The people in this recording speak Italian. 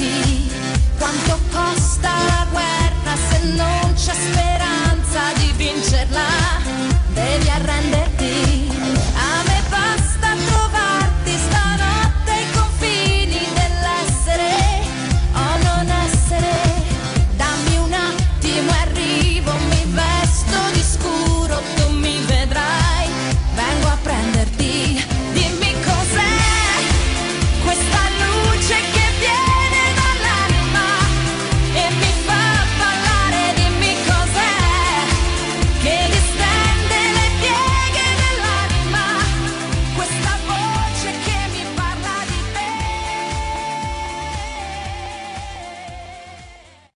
tutti quanto costa la guerra se non c'è speranza di vincerla. Devi arrenderti.